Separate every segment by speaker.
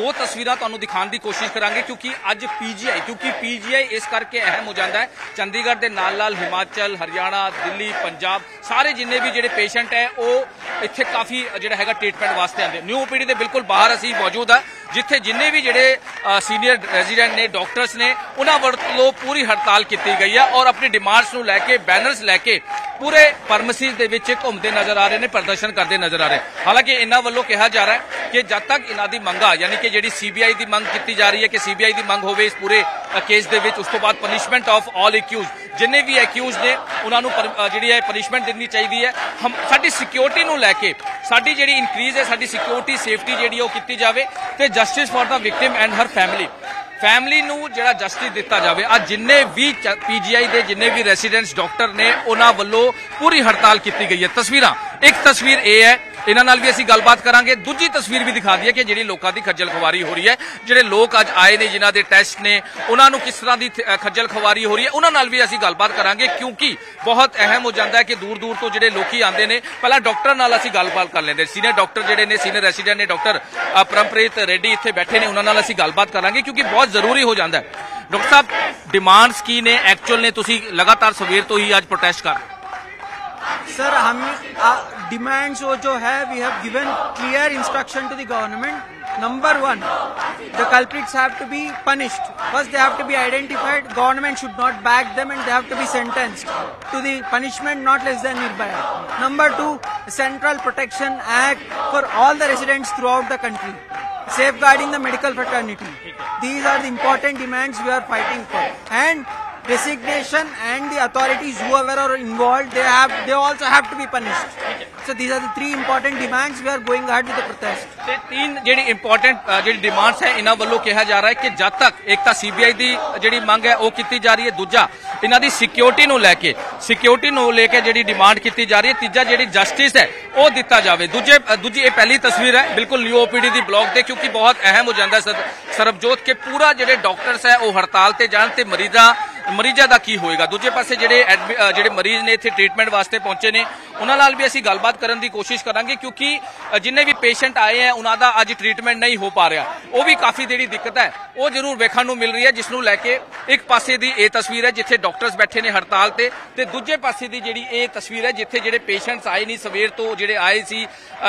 Speaker 1: ਦੋ ਤਸਵੀਰਾਂ ਤੁਹਾਨੂੰ ਦਿਖਾਉਣ ਦੀ ਕੋਸ਼ਿਸ਼ ਕਰਾਂਗੇ, ਕਿਉਂਕਿ ਅੱਜ ਪੀਜੀਆਈ, ਕਿਉਂਕਿ ਪੀਜੀਆਈ ਇਸ ਕਰਕੇ ਅਹਿਮ ਹੋ ਜਾਂਦਾ ਹੈ। ਚੰਡੀਗੜ੍ਹ ਦੇ ਨਾਲ ਨਾਲ ਹਿਮਾਚਲ, ਹਰਿਆਣਾ, ਦਿੱਲੀ, ਪੰਜਾਬ, ਸਾਰੇ ਜਿੰਨੇ ਵੀ ਜਿਹੜੇ ਪੇਸ਼ੈਂਟ ਹੈ, ਉਹ ਇੱਥੇ ਕਾਫੀ ਜਿਹੜਾ ਹੈਗਾ ਟ੍ਰੀਟਮੈਂਟ ਵਾਸਤੇ ਆਉਂਦੇ। ਨਿਊ ਪੀੜੀ ਦੇ ਬਿਲਕੁਲ ਬਾਹਰ ਅਸੀਂ ਮੌਜੂਦ ਆ ਜਿੱਥੇ ਜਿੰਨੇ ਵੀ ਜਿਹੜੇ ਸੀਨੀਅਰ ਰੈਜ਼ੀਡੈਂਟ ਨੇ ਡਾਕਟਰਸ ਨੇ, ਉਹਨਾਂ ਵੱਲੋਂ ਪੂਰੀ ਹੜਤਾਲ ਕੀਤੀ ਗਈ ਹੈ ਔਰ ਆਪਣੀ ਡਿਮਾਂਡਸ ਨੂੰ ਲੈ ਕੇ ਬੈਨਰਸ ਲੈ ਕੇ ਪੂਰੇ ਫਾਰਮੇਸੀਜ਼ ਦੇ ਵਿੱਚ ਘੁੰਮਦੇ ਨਜ਼ਰ ਆ ਰਹੇ ਨੇ, ਪ੍ਰਦਰਸ਼ਨ ਕਰਦੇ ਨਜ਼ਰ ਆ ਰਹੇ। ਹਾਲਾਂਕਿ ਇਹਨਾਂ ਵੱਲੋਂ ਕਿਹਾ ਜਾ ਰਿਹਾ ਹੈ ਕਿ ਜਦ ਤੱਕ ਇਹਨਾਂ ਦੀ ਮੰਗਾ ਯਾਨੀ ਕਿ ਜਿਹੜੀ ਸੀਬੀਆਈ ਦੀ ਮੰਗ ਕੀਤੀ ਜਾ ਰਹੀ ਹੈ ਕਿ ਸੀਬੀਆਈ ਦੀ ਮੰਗ ਹੋਵੇ ਇਸ ਪੂਰੇ ਕੇਸ ਦੇ ਵਿੱਚ, ਉਸ ਤੋਂ ਬਾਅਦ ਪਨਿਸ਼ਮੈਂਟ ਆਫ ਆਲ ਅਕਿਊਜ਼ ਜਿੰਨੇ ਵੀ ਅਕਿਊਜ਼ ਨੇ, ਉਹਨਾਂ ਨੂੰ ਪਰ- ਜਿਹੜੀ ਹੈ ਪਨਿਸ਼ਮੈਂਟ ਦੇਣੀ ਚਾਹੀਦੀ ਹੈ। ਹਮ, ਸਾਡੀ ਸਿਕਿਉਰਿਟੀ ਨੂੰ ਲੈ ਕੇ, ਸਾਡੀ ਜਿਹੜੀ ਇਨਕਰੀਜ਼ ਹੈ, ਸਾਡੀ ਸਿਕਿਉਰਿਟੀ ਸੇਫਟੀ ਜਿਹੜੀ ਉਹ ਕੀਤੀ ਜਾਵੇ ਤੇ justice for the victim and her family family ਨੂੰ ਜਿਹੜਾ ਜਸਟਿਸ ਦਿੱਤਾ ਜਾਵੇ ਅੱਜ ਜਿੰਨੇ ਵੀ ਪੀਜੀਆਈ ਦੇ ਜਿੰਨੇ ਵੀ ਰੈਜ਼ੀਡੈਂਟਸ ਡਾਕਟਰ ਨੇ, ਉਹਨਾਂ ਵੱਲੋਂ ਪੂਰੀ ਹੜਤਾਲ ਕੀਤੀ ਗਈ ਹੈ। ਤਸਵੀਰਾਂ ਇੱਕ ਤਸਵੀਰ ਇਹ ਹੈ, ਇਹਨਾਂ ਨਾਲ ਵੀ ਅਸੀਂ ਗੱਲਬਾਤ ਕਰਾਂਗੇ। ਦੂਜੀ ਤਸਵੀਰ ਵੀ ਦਿਖਾ ਦਈਏ ਕਿ ਜਿਹੜੀ ਲੋਕਾਂ ਦੀ ਖੱਜਲ ਖਵਾਰੀ ਹੋ ਰਹੀ ਹੈ, ਜਿਹੜੇ ਲੋਕ ਅੱਜ ਆਏ ਨੇ, ਜਿਨ੍ਹਾਂ ਦੇ ਟੈਸਟ ਨੇ, ਉਹਨਾਂ ਨੂੰ ਕਿਸ ਤਰ੍ਹਾਂ ਦੀ ਖੱਜਲ ਖਵਾਰੀ ਹੋ ਰਹੀ ਹੈ, ਉਹਨਾਂ ਨਾਲ ਵੀ ਅਸੀਂ ਗੱਲਬਾਤ ਕਰਾਂਗੇ, ਕਿਉਂਕਿ ਬਹੁਤ ਅਹਿਮ ਹੋ ਜਾਂਦਾ ਹੈ ਕਿ ਦੂਰ ਦੂਰ ਤੋਂ ਜਿਹੜੇ ਲੋਕੀ ਆਉਂਦੇ ਨੇ, ਪਹਿਲਾਂ ਡਾਕਟਰ ਨਾਲ ਅਸੀਂ ਗੱਲਬਾਤ ਕਰ ਲੈਂਦੇ। ਸੀਨੀਅਰ ਡਾਕਟਰ ਜਿਹੜੇ ਨੇ, ਸੀਨੀਅਰ ਰੈਸੀਡੈਂਟ ਨੇ, ਡਾਕਟਰ ਪਰਮਪ੍ਰੀਤ ਰੈਡੀ ਇੱਥੇ ਬੈਠੇ ਨੇ, ਉਹਨਾਂ ਨਾਲ ਅਸੀਂ ਗੱਲਬਾਤ ਕਰਾਂਗੇ, ਕਿਉਂਕਿ ਬਹੁਤ ਜ਼ਰੂਰੀ ਹੋ ਜਾਂਦਾ ਹੈ। ਡਾਕਟਰ ਸਾਹਿਬ, ਡਿਮਾਂਡਸ ਕੀ ਨੇ? ਐਕਚੁਅਲ ਨੇ, ਤੁਸੀਂ ਲਗਾਤਾਰ ਸਵੇਰ ਤੋਂ ਹੀ ਅੱਜ ਪ੍ਰੋਟੈਸਟ ਕਰ ਰਹੇ
Speaker 2: सर हम डिमांड्स वो जो है we have given clear instruction to the government number one the culprits have to be punished first they have to be identified government should not back them and they have to be sentenced to the punishment not less than nirbhaya number two central protection act for all the residents throughout the country safeguarding the medical fraternity these are the important demands we are fighting for and resignation and the authorities, whoever are involved, they have, they also have to be punished. So these are the three important demands. We are going ahead with the protest.
Speaker 1: ਤੇ ਤਿੰਨ ਜਿਹੜੀ important ਜਿਹੜੀ demands ਹੈ, ਇਹਨਾਂ ਵੱਲੋਂ ਕਿਹਾ ਜਾ ਰਿਹਾ ਹੈ ਕਿ ਜਦ ਤੱਕ ਇੱਕ ਤਾਂ ਸੀਬੀਆਈ ਦੀ ਜਿਹੜੀ ਮੰਗ ਹੈ, ਉਹ ਕੀਤੀ ਜਾ ਰਹੀ ਹੈ। ਦੂਜਾ, ਇਹਨਾਂ ਦੀ ਸਿਕਿਉਰਿਟੀ ਨੂੰ ਲੈ ਕੇ ਸਿਕਿਉਰਿਟੀ ਨੂੰ ਲੈ ਕੇ ਜਿਹੜੀ ਡਿਮਾਂਡ ਕੀਤੀ ਜਾ ਰਹੀ ਹੈ। ਤੀਜਾ, ਜਿਹੜੀ ਜਸਟਿਸ ਹੈ, ਉਹ ਦਿੱਤਾ ਜਾਵੇ। ਦੂਜੇ ਦੂਜੀ ਇਹ ਪਹਿਲੀ ਤਸਵੀਰ ਹੈ, ਬਿਲਕੁਲ ਨਿਊ ਓਪੀਡੀ ਦੀ ਬਲੌਕ ਤੇ, ਕਿਉਂਕਿ ਬਹੁਤ ਅਹਿਮ ਹੋ ਜਾਂਦਾ ਸਰਬਜੋਤ, ਕੇ ਪੂਰਾ ਜਿਹੜੇ ਡਾਕਟਰਸ ਹੈ, ਉਹ ਹੜਤਾਲ ਤੇ ਜਾਣ ਤੇ ਮਰੀਜ਼ਾਂ ਮਰੀਜ਼ਾਂ ਦਾ ਕੀ ਹੋਏਗਾ? ਦੂਜੇ ਪਾਸੇ ਜਿਹੜੇ ਐਡਮਿ- ਜਿਹੜੇ ਮਰੀਜ਼ ਨੇ ਇੱਥੇ ਟ੍ਰੀਟਮੈਂਟ ਵਾਸਤੇ ਪਹੁੰਚੇ ਨੇ, ਉਹਨਾਂ ਨਾਲ ਵੀ ਅਸੀਂ ਗੱਲਬਾਤ ਕਰਨ ਦੀ ਕੋਸ਼ਿਸ਼ ਕਰਾਂਗੇ ਕਿਉਂਕਿ ਜਿੰਨੇ ਵੀ ਪੇਸ਼ੈਂਟ ਆਏ ਹੈ, ਉਹਨਾਂ ਦਾ ਅੱਜ ਟ੍ਰੀਟਮੈਂਟ ਨਹੀਂ ਹੋ ਪਾ ਰਿਹਾ। ਉਹ ਵੀ ਕਾਫੀ ਜਿਹੜੀ ਦਿੱਕਤ ਹੈ। ਉਹ ਜ਼ਰੂਰ ਵੇਖਣ ਨੂੰ ਮਿਲ ਰਹੀ ਹੈ ਜਿਸ ਨੂੰ ਲੈ ਕੇ ਇੱਕ ਪਾਸੇ ਦੀ ਇਹ ਤਸਵੀਰ ਹੈ, ਜਿੱਥੇ ਡਾਕਟਰਸ ਬੈਠੇ ਨੇ ਹੜਤਾਲ ਤੇ ਤੇ ਦੂਜੇ ਪਾਸੇ ਦੀ ਜਿਹੜੀ ਇਹ ਤਸਵੀਰ ਹੈ, ਜਿੱਥੇ ਜਿਹੜੇ ਪੇਸ਼ੈਂਟਸ ਆਏ ਨਹੀਂ, ਸਵੇਰ ਤੋਂ ਜਿਹੜੇ ਆਏ ਸੀ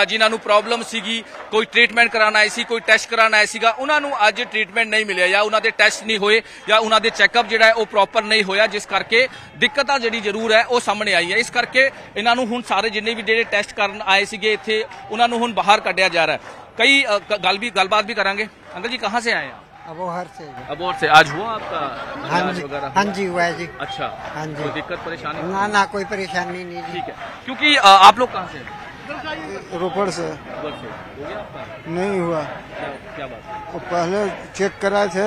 Speaker 1: ਜਿਨ੍ਹਾਂ ਨੂੰ ਪ੍ਰੋਬਲਮ ਸੀਗੀ, ਕੋਈ ਟ੍ਰੀਟਮੈਂਟ ਕਰਾਉਣਾ ਆਏ ਸੀ, ਕੋਈ ਟੈਸਟ ਕਰਾਉਣਾ ਆਇਆ ਸੀਗਾ, ਉਹਨਾਂ ਨੂੰ ਅੱਜ ਟ੍ਰੀਟਮੈਂਟ ਨਹੀਂ ਮਿਲਿਆ ਜਾਂ ਉਹਨਾਂ ਦੇ ਟੈਸਟ ਨਹੀਂ ਹੋਏ ਜਾਂ ਉਹਨਾਂ ਦੇ ਚੈੱਕਅਪ ਜਿਹੜਾ ਹੈ, ਉਹ ਪ੍ਰੋਪਰ ਨਹੀਂ ਹੋਇਆ ਜਿਸ ਕਰਕੇ ਦਿੱਕਤਾਂ ਜਿਹੜੀ ਜ਼ਰੂਰ ਹੈ ਉਹ ਸਾਹਮਣੇ ਆਈ ਹੈ ਇਸ ਕਰਕੇ ਇਹਨਾਂ ਨੂੰ ਹੁਣ ਸਾਰੇ ਜਿੰਨੇ ਵੀ ਜਿਹੜੇ ਟੈਸਟ ਕਰਨ ਆਏ ਸੀਗੇ ਇੱਥੇ ਉਹਨਾਂ ਨੂੰ ਹੁਣ ਬਾਹਰ ਕੱਢਿਆ ਜਾ ਰਿਹਾ ਹੈ ਕਈ ਅ, ਗ- ਗੱਲ ਵੀ ਗੱਲਬਾਤ ਵੀ ਕਰਾਂਗੇ अंकल जी कहाँ से आए आप
Speaker 3: अबोहर से
Speaker 1: अबोहर से आज हुआ आपका
Speaker 3: हाँ
Speaker 1: इलाज
Speaker 3: जी
Speaker 1: वगैरह
Speaker 3: हाँ जी हुआ है जी
Speaker 1: अच्छा
Speaker 3: हाँ जी।
Speaker 1: कोई दिक्कत परेशानी
Speaker 3: ना ना कोई परेशानी नहीं जी
Speaker 1: ठीक है क्योंकि अ, आप लोग कहाँ से हैं?
Speaker 4: रोपड़ से
Speaker 1: उधर से हो गया आपका
Speaker 4: नहीं हुआ
Speaker 1: क्या, क्या बात
Speaker 4: वो पहले चेक कराए थे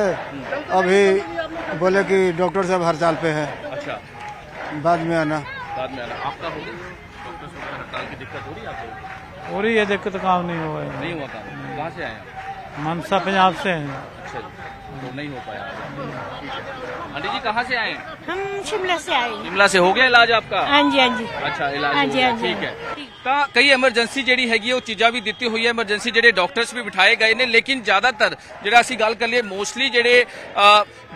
Speaker 4: अभी बोले कि डॉक्टर साहब हड़ताल पे है।
Speaker 1: अच्छा।
Speaker 4: बाद में आना।
Speaker 1: बाद में आना। आपका हो डॉक्टर साहब हड़ताल की दिक्कत हो रही है आपको?
Speaker 5: हो रही है दिक्कत काम नहीं हुआ है।
Speaker 1: नहीं हुआ काम? कहाँ से आए आप?
Speaker 5: मनसा पंजाब से हैं।
Speaker 1: अच्छा तो नहीं हो पाया। आंटी जी कहाँ से आए
Speaker 6: हम शिमला से आए
Speaker 1: शिमला से हो गया इलाज आपका?
Speaker 6: हाँ जी हाँ जी।
Speaker 1: अच्छा इलाज
Speaker 6: हाँ जी हाँ जी।
Speaker 1: ठीक है। ਤਾਂ ਕਈ ਐਮਰਜੈਂਸੀ ਜਿਹੜੀ ਹੈਗੀ ਹੈ ਉਹ ਚੀਜ਼ਾਂ ਵੀ ਦਿੱਤੀ ਹੋਈ ਹੈ ਐਮਰਜੈਂਸੀ ਜਿਹੜੇ ਡਾਕਟਰਸ ਵੀ ਬਿਠਾਏ ਗਏ ਨੇ, ਲੇਕਿਨ ਜ਼ਿਆਦਾਤਰ ਜਿਹੜਾ ਅਸੀਂ ਗੱਲ ਕਰ ਲਈਏ ਮੋਸਟਲੀ ਜਿਹੜੇ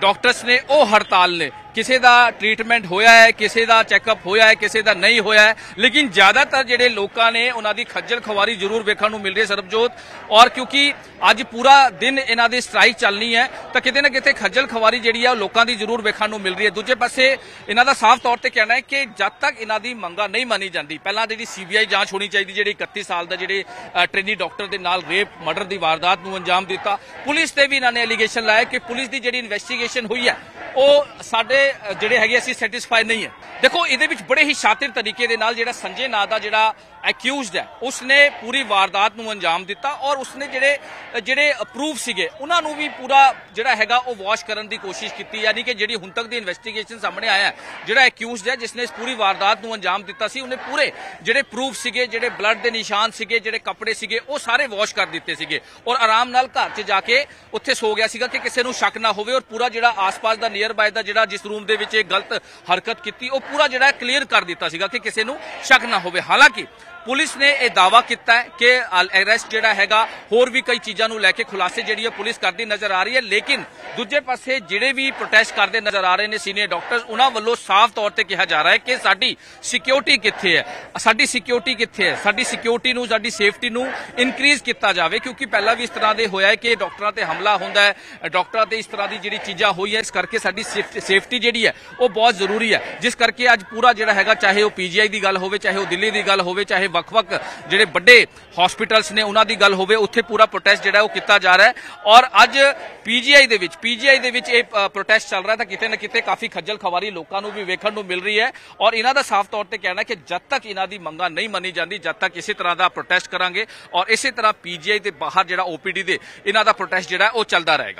Speaker 1: ਡਾਕਟਰਸ ਨੇ, ਉਹ ਹੜਤਾਲ ਨੇ। ਕਿਸੇ ਦਾ ਟ੍ਰੀਟਮੈਂਟ ਹੋਇਆ ਹੈ, ਕਿਸੇ ਦਾ ਚੈੱਕਅਪ ਹੋਇਆ ਹੈ, ਕਿਸੇ ਦਾ ਨਹੀਂ ਹੋਇਆ ਹੈ, ਲੇਕਿਨ ਜ਼ਿਆਦਾਤਰ ਜਿਹੜੇ ਲੋਕਾਂ ਨੇ ਉਹਨਾਂ ਦੀ ਖੱਜਲ ਖਵਾਰੀ ਜ਼ਰੂਰ ਵੇਖਣ ਨੂੰ ਮਿਲ ਰਹੀ ਹੈ ਸਰਬਜੋਤ। ਔਰ ਕਿਉਂਕਿ ਅੱਜ ਪੂਰਾ ਦਿਨ ਇਹਨਾਂ ਦੀ ਸਟ੍ਰਾਈਕ ਚੱਲਣੀ ਹੈ, ਤਾਂ ਕਿਤੇ ਨਾ ਕਿਤੇ ਖੱਜਲ ਖਵਾਰੀ ਜਿਹੜੀ ਹੈ ਉਹ ਲੋਕਾਂ ਦੀ ਜ਼ਰੂਰ ਵੇਖਣ ਨੂੰ ਮਿਲ ਰਹੀ ਹੈ। ਦੂਜੇ ਪਾਸੇ ਇਹਨਾਂ ਦਾ ਸਾਫ਼ ਤੌਰ ਤੇ ਕਹਿਣਾ ਹੈ ਕਿ ਜਦ ਤੱਕ ਇਹਨਾਂ ਦੀ ਮੰਗਾਂ ਨਹੀਂ ਮੰਨੀ ਜਾਂਦੀ, ਪਹਿਲਾਂ ਜਿਹੜੀ ਸੀਬੀਆਈ ਜਾਂਚ ਹੋਣੀ ਚਾਹੀਦੀ, ਜਿਹੜੀ 31 ਸਾਲ ਦਾ ਜਿਹੜੇ ਟ੍ਰੇਨੀ ਡਾਕਟਰ ਦੇ ਨਾਲ ਰੇਪ ਮਰਡਰ ਦੀ ਵਾਰਦਾਤ ਨੂੰ ਅੰਜਾਮ ਦਿੱਤਾ, ਪੁਲਿਸ ਤੇ ਵੀ ਇਹਨਾਂ ਨੇ ਐਲੀਗੇਸ਼ਨ ਲਾਇਆ ਕਿ ਪੁਲਿਸ ਦੀ ਜਿਹੜੀ ਇਨਵੈਸਟੀਗੇਸ਼ਨ ਹੋਈ ਹੈ ਉਹ ਸਾਡੇ ਜਿਹੜੇ ਹੈਗੇ ਅਸੀਂ ਸੈਟੀਸਫਾਈ ਨਹੀਂ ਹੈ ਦੇਖੋ, ਇਹਦੇ ਵਿੱਚ ਬੜੇ ਹੀ ਸ਼ਾਤਿਰ ਤਰੀਕੇ ਦੇ ਨਾਲ ਜਿਹੜਾ ਸੰਜੇ ਨਾਂ ਦਾ ਜਿਹੜਾ ਐਕਿਊਜ਼ਡ ਹੈ, ਉਸਨੇ ਪੂਰੀ ਵਾਰਦਾਤ ਨੂੰ ਅੰਜਾਮ ਦਿੱਤਾ ਔਰ ਉਸਨੇ ਜਿਹੜੇ ਜਿਹੜੇ ਪ੍ਰੂਫ ਸੀਗੇ, ਉਹਨਾਂ ਨੂੰ ਵੀ ਪੂਰਾ ਜਿਹੜਾ ਹੈਗਾ ਉਹ ਵਾਸ਼ ਕਰਨ ਦੀ ਕੋਸ਼ਿਸ਼ ਕੀਤੀ। ਯਾਨੀ ਕਿ ਜਿਹੜੀ ਹੁਣ ਤੱਕ ਦੀ ਇਨਵੈਸਟੀਗੇਸ਼ਨ ਸਾਹਮਣੇ ਆਇਆ ਜਿਹੜਾ ਐਕਿਊਜ਼ਡ ਹੈ, ਜਿਸਨੇ ਇਸ ਪੂਰੀ ਵਾਰਦਾਤ ਨੂੰ ਅੰਜਾਮ ਦਿੱਤਾ ਸੀ, ਉਹਨੇ ਪੂਰੇ ਜਿਹੜੇ ਪ੍ਰੂਫ ਸੀਗੇ, ਜਿਹੜੇ ਬਲੱਡ ਦੇ ਨਿਸ਼ਾਨ ਸੀਗੇ, ਜਿਹੜੇ ਕੱਪੜੇ ਸੀਗੇ, ਉਹ ਸਾਰੇ ਵਾਸ਼ ਕਰ ਦਿੱਤੇ ਸੀਗੇ। ਔਰ ਆਰਾਮ ਨਾਲ ਘਰ 'ਚ ਜਾ ਕੇ ਉੱਥੇ ਸੋ ਗਿਆ ਸੀਗਾ ਕਿ ਕਿਸੇ ਨੂੰ ਸ਼ੱਕ ਨਾ ਹੋਵੇ ਔਰ ਪੂਰਾ ਜਿਹੜਾ ਆਸ-ਪਾਸ ਦਾ ਨੀਅਰ ਬਾਏ ਦਾ ਜਿਹੜਾ ਜਿਸ ਰੂਮ ਦੇ ਵਿੱਚ ਇਹ ਗਲਤ ਹਰਕਤ ਕੀਤੀ, ਉਹ ਪੂਰਾ ਜਿਹੜਾ ਕਲੀਅਰ ਕਰ ਦਿੱਤਾ ਸੀਗਾ ਕਿ ਕਿਸੇ ਨੂੰ ਸ਼ੱਕ ਨਾ ਹੋਵੇ। ਹਾਲਾਂਕਿ ਪੁਲਿਸ ਨੇ ਇਹ ਦਾਵਾ ਕੀਤਾ ਹੈ ਕਿ ਅਰੈਸਟ ਜਿਹੜਾ ਹੈਗਾ, ਹੋਰ ਵੀ ਕਈ ਚੀਜ਼ਾਂ ਨੂੰ ਲੈ ਕੇ ਖੁਲਾਸੇ ਜਿਹੜੀ ਹੈ ਪੁਲਿਸ ਕਰਦੀ ਨਜ਼ਰ ਆ ਰਹੀ ਹੈ। ਲੇਕਿਨ ਦੂਜੇ ਪਾਸੇ ਜਿਹੜੇ ਵੀ ਪ੍ਰੋਟੈਸਟ ਕਰਦੇ ਨਜ਼ਰ ਆ ਰਹੇ ਨੇ ਸੀਨੀਅਰ ਡਾਕਟਰਸ ਉਹਨਾਂ ਵੱਲੋਂ ਸਾਫ਼ ਤੌਰ ਤੇ ਕਿਹਾ ਜਾ ਰਿਹਾ ਹੈ ਕਿ ਸਾਡੀ ਸਿਕਿਉਰਿਟੀ ਕਿੱਥੇ ਹੈ? ਸਾਡੀ ਸਿਕਿਉਰਿਟੀ ਕਿੱਥੇ ਹੈ? ਸਾਡੀ ਸਿਕਿਉਰਿਟੀ ਨੂੰ, ਸਾਡੀ ਸੇਫਟੀ ਨੂੰ ਇਨਕਰੀਜ਼ ਕੀਤਾ ਜਾਵੇ, ਕਿਉਂਕਿ ਪਹਿਲਾਂ ਵੀ ਇਸ ਤਰ੍ਹਾਂ ਦੇ ਹੋਇਆ ਹੈ ਕਿ ਡਾਕਟਰਾਂ ਤੇ ਹਮਲਾ ਹੁੰਦਾ ਹੈ ਡਾਕਟਰਾਂ ਤੇ ਇਸ ਤਰ੍ਹਾਂ ਦੀ ਜਿਹੜੀ ਚੀਜ਼ਾਂ ਹੋਈ ਹੈ, ਇਸ ਕਰਕੇ ਸਾਡੀ ਸੇਫਟੀ ਜਿਹੜੀ ਹੈ, ਉਹ ਬਹੁਤ ਜ਼ਰੂਰੀ ਹੈ। ਜਿਸ ਕਰਕੇ ਅੱਜ ਪੂਰਾ ਜਿਹੜਾ ਹੈਗਾ, ਚਾਹੇ ਉਹ ਪੀਜੀਆਈ ਦੀ ਗੱਲ ਹੋਵੇ, ਚਾਹੇ ਉਹ ਦਿੱਲੀ ਦੀ ਗੱਲ ਹੋਵੇ, ਚਾਹੇ ਵੱਖ-ਵੱਖ ਜਿਹੜੇ ਵੱਡੇ ਹਸਪੀਟਲਸ ਨੇ ਉਹਨਾਂ ਦੀ ਗੱਲ ਹੋਵੇ, ਉੱਥੇ ਪੂਰਾ ਪ੍ਰੋਟੈਸਟ ਜਿਹੜਾ ਉਹ ਕੀਤਾ ਜਾ ਰਿਹਾ ਹੈ। ਔਰ ਅੱਜ ਪੀਜੀਆਈ ਦੇ ਵਿੱਚ, ਪੀਜੀਆਈ ਦੇ ਵਿੱਚ ਇਹ ਪ੍ਰੋਟੈਸਟ ਚੱਲ ਰਿਹਾ ਤਾਂ ਕਿਤੇ ਨਾ ਕਿਤੇ ਕਾਫੀ ਖੱਜਲ ਖਵਾਰੀ ਲੋਕਾਂ ਨੂੰ ਵੀ ਵੇਖਣ ਨੂੰ ਮਿਲ ਰਹੀ ਹੈ। ਔਰ ਇਹਨਾਂ ਦਾ ਸਾਫ਼ ਤੌਰ ਤੇ ਕਹਿਣਾ ਕਿ ਜਦ ਤੱਕ ਇਹਨਾਂ ਦੀ ਮੰਗਾਂ ਨਹੀਂ ਮੰਨੀ ਜਾਂਦੀ, ਜਦ ਤੱਕ ਇਸੇ ਤਰ੍ਹਾਂ ਦਾ ਪ੍ਰੋਟੈਸਟ ਕਰਾਂਗੇ ਔਰ ਇਸੇ ਤਰ੍ਹਾਂ ਪੀਜੀਆਈ ਦੇ ਬਾਹਰ ਜਿਹੜਾ ਓਪੀਡੀ ਦੇ ਇਹਨਾਂ ਦਾ ਪ੍ਰੋਟੈਸਟ ਜਿਹੜਾ ਉਹ ਚੱਲਦਾ ਰਹੇਗਾ।